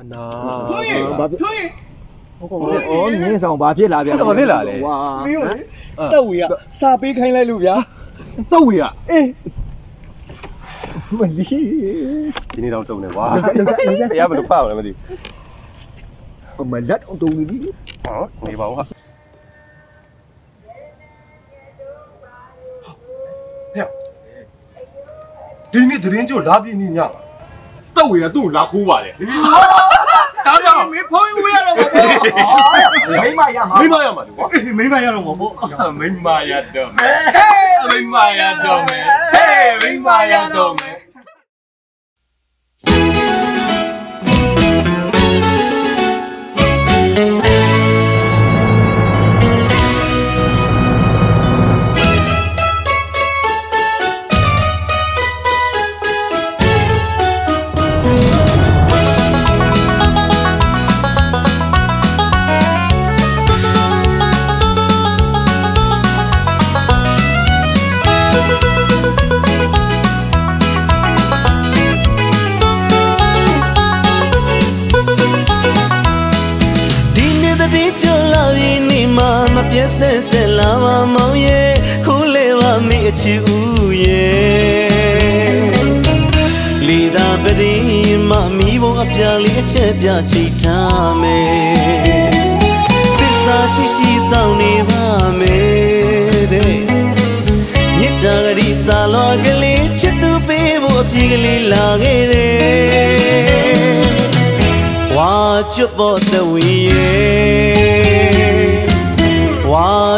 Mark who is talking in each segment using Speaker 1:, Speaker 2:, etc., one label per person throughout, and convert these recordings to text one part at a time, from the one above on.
Speaker 1: အနာ
Speaker 2: ထွန်းရင်ထွန်းရင်
Speaker 3: အော်နင်းဆောင်ဘာဖြစ်လာပြန်
Speaker 1: တော်ဖြစ်လာလေ
Speaker 3: ဝါ
Speaker 2: မင်းတို့လေတက်ဝေကစာပေးခိုင်းလိုက်လို့ဗျာ
Speaker 1: တော့ဝေရ
Speaker 2: အေး
Speaker 3: မလီ
Speaker 1: ဒီနေ့တော့တုံနေကွာဘုရားဘယ်လိုဖောက်လဲမသိ
Speaker 3: မလက်အောင်တုံနေပြီ
Speaker 1: ဟောနေပါဦးဟာ
Speaker 4: ဒီနေ့သတင်းကြိုလာပြင်းနေည တော့ဝေကသူ့ကိုလာခိုးပါလေ
Speaker 2: ဒါကြောင့်မင်းဖုန်းဝေးရတော့မှာပေါ့
Speaker 3: မိမရမှာ
Speaker 4: မိမရမှာလေကွာ
Speaker 2: အေးမိမရတော့မှာပေါ့
Speaker 4: မိမရတော့မယ်မိမရတော့မယ်ဟေးမိမရတော့မယ်
Speaker 5: ပြတ်ဆက်ဆက်လာမမောင်ရဲ့ခိုးလေပါမိအချီဦးရဲ့လီသာပရိမမိဘအပြာလေးအချက်ပြချိတ်ထားမယ်သစ္စာရှိရှိဆောင်နေပါမယ်တဲ့မြစ်တာဂရီစာလောကလေးချစ်သူပေးဖို့အပြေကလေးလာခဲ့တယ်ဝါကျွတ်ပေါ်တဝီယေ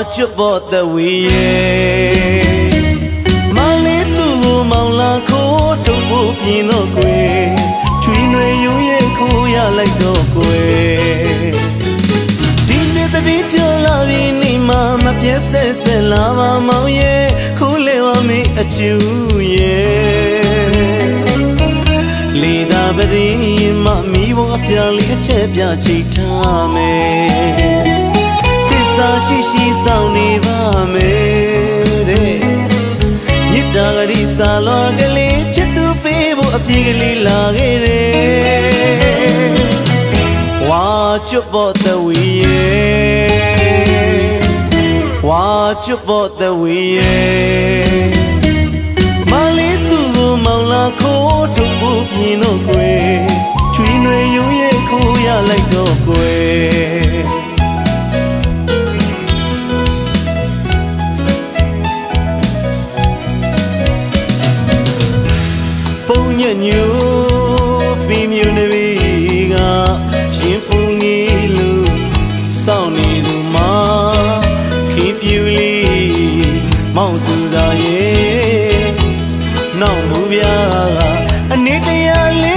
Speaker 5: ဝါကျွတ်ပေါ်တဝီယေမလေးသူ့ကိုမောင်လာခိုးထုတ်ဖို့ပြင်းတော့ကွယ်ချွေနွေယူရဲ့ခိုးရလိုက်တော့ကွယ်ဒီနေ့တည်းကြလာပြီနေမှာမပြတ်ဆက်ဆက်လာပါမောင်ရဲ့ခိုးလေဝမေးအချူရဲ့လီသာပရိမမိဘအပြာလေးအချက်ပြချိတ်ထားမယ် တစ္ဆာရှိရှိဆောင်နေပါမယ်တဲ့မြစ်တာဂရီစာလောကလေးချစ်သူပေးဖို့အပြေကလေးလာခဲ့တယ်ဝါကျွတ်ပေါ်တဝီရဲ့ဝါကျွတ်ပေါ်တဝီရဲ့မလေးသူ့ကိုမောင်လာခိုးထုတ်ဖို့ပြင်းတော့ကွယ်ချွေနွေရုံရဲ့ခိုးရလိုက်တော့ ညညူပြင်းမြူနေပြီကရှင်ဖုန်ကြီးလူစောင့်နေသူမှာခေပြူလေးမောင်သူသာရဲ့နောက်မူပြားကအနည်းတရားလေး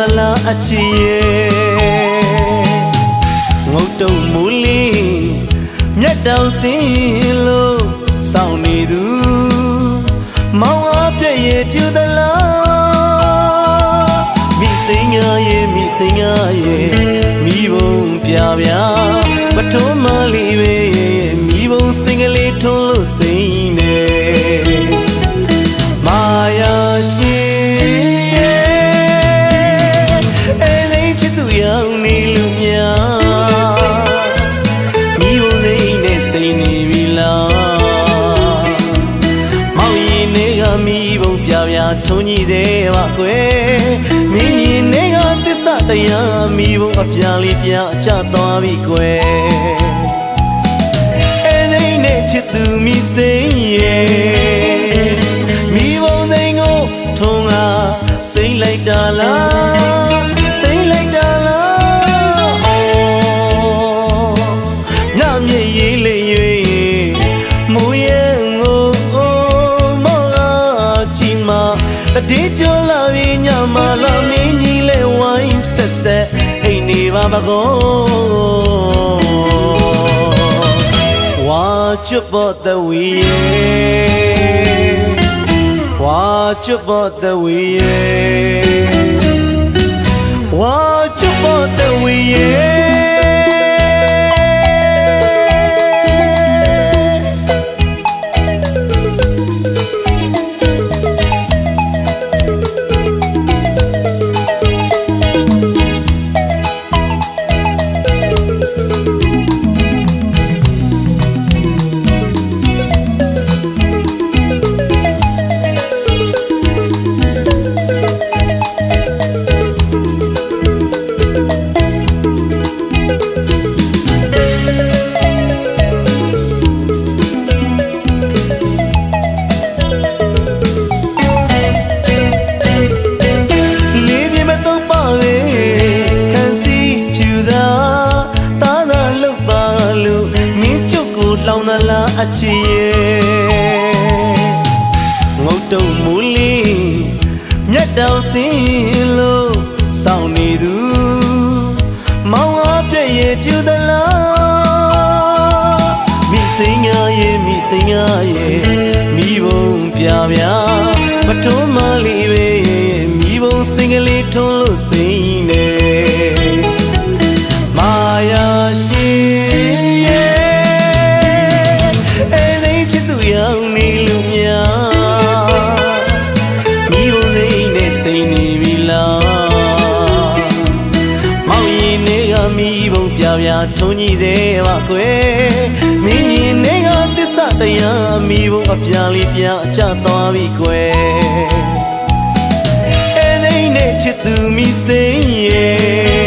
Speaker 5: လောင်သလားအချီရဲ့ငုတ်တုံမူလေးမြတ်တောင်စင်းလို့စောင့်နေသူမောင်အပြည့်ရဲ့ပြူသလားမိစိန်ငါရဲ့မိစိန်ငါရဲ့မိဘုံပြပြပထုံးမလေးပဲမိဘုံစင်ကလေးထွန်းလို့စိ ထုံးကြီးသေးပါကွယ်မင်းရင်နေကသစ္စာတရားမိဘုံအပြာလေးပြချသွားပြီကွယ်အဲ့ဒီနဲ့ချစ်သူမိစိန်ရဲ့မိဘုံစိန်ကိုထုံးကစိန်လိုက်တာလားစိန်လိုက်တာလားအော်ညမြေရေး ပကောဝါချွတ်ပေါ်တဝီယေဝါချွတ်ပေါ်တဝီယေဝါချွတ်ပေါ်တဝီယေ လို့စောင့်နေသူမောင်အားပြည့်ရဲ့ပြူသလားမိစိန်ငါရဲ့မိစိန်ငါရဲ့မိဘုံပြပြမထုံးမလေးပဲမိဘုံစင်ကလေးထုံးလို့စိန် နေကမိဘုံပြပြထုံကြီးသေးပါကွယ်မင်းရင်နေကသစ္စာတရားမိဘုံအပြာလေးပြချသွားပြီကွယ်အဲ့ဒီနဲ့ချစ်သူမိစိန်ရဲ့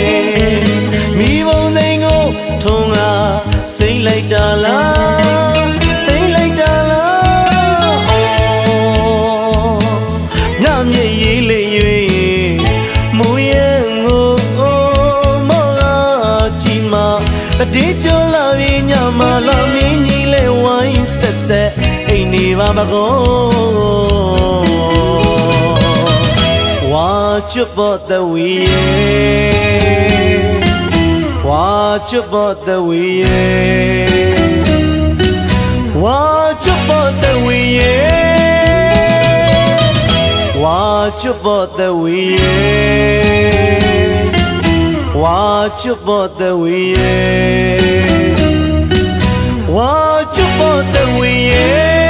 Speaker 5: မလာမင်းကြီးလဲဝိုင်းဆက်ဆက်အိမ်နေပါမကောဝါချွတ်ပေါ်တဝီရဲ့ဝါချွတ်ပေါ်တဝီရဲ့ Watch your butt the way Watch your butt the way Watch your butt the way Watch your butt the way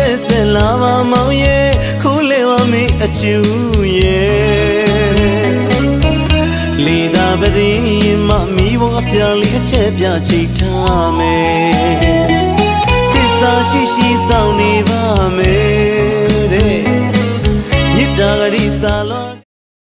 Speaker 5: ဆက်ဆက်လာပါမောင်ရဲ့ခိုးလေဝမေအချူရဲ့လီတာပရိမမီဘအပြာလေးအချက်ပြချိတ်ထားမယ်တစ္ဆာရှိရှိဆောင်နေပါမယ်တဲ့မြစ်တာဂရီစာလော